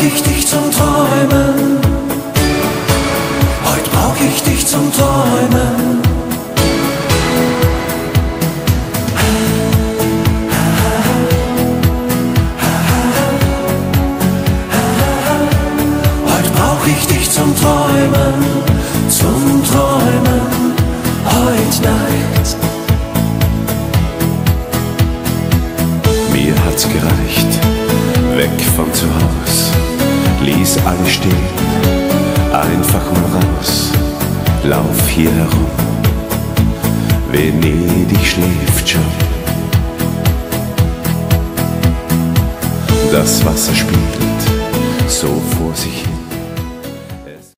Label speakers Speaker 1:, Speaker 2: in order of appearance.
Speaker 1: brauch ich dich zum Träumen. Heute brauch ich dich zum Träumen. Heute
Speaker 2: brauch ich dich
Speaker 1: zum Träumen,
Speaker 2: zum
Speaker 1: Träumen, heute
Speaker 2: Nacht. Mir hat's gereicht, weg von zu Hause alle still, einfach nur raus, lauf hier herum. Venedig schläft schon. Das Wasser spielt so vor sich